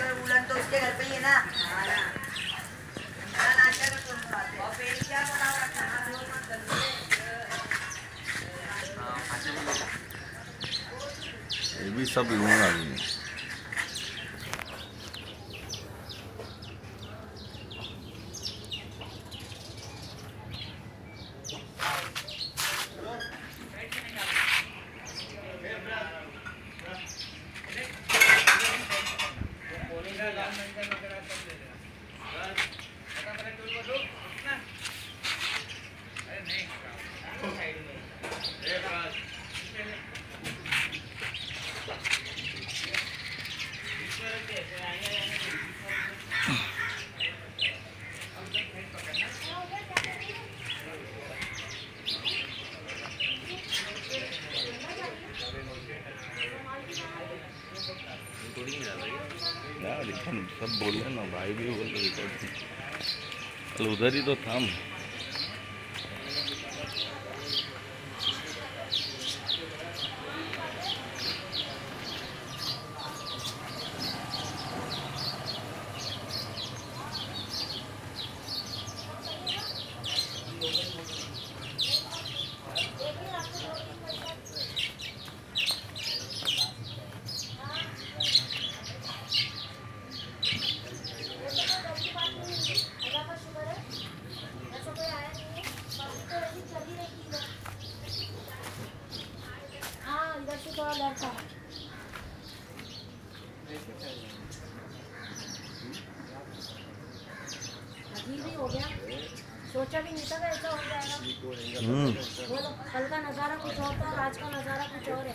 और बुलंद तो उसके घर पे ही है ना। ये भी सब लोग सब बोले ना भाई भी बोल उधर ही तो था सोचा भी नहीं था ऐसा हो जाएगा बोलो कल का नज़ारा कुछ और था आज का नज़ारा कुछ और है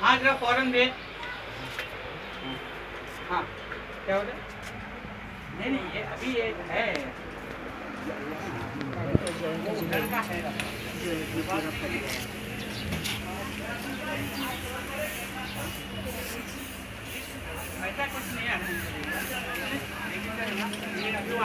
हाँ जरा फ़ौरन दे। हाँ क्या है नहीं नहीं, ये अभी ये है। ऐसा कुछ नहीं है लेकिन अभी वो आएगा ना बैठेगा ना कहाँ है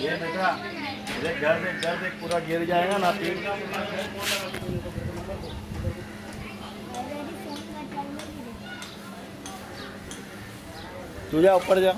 ये बेटा, इधर घर देख घर देख, पूरा गिर जाएगा ना फिर। तू जा ऊपर जा।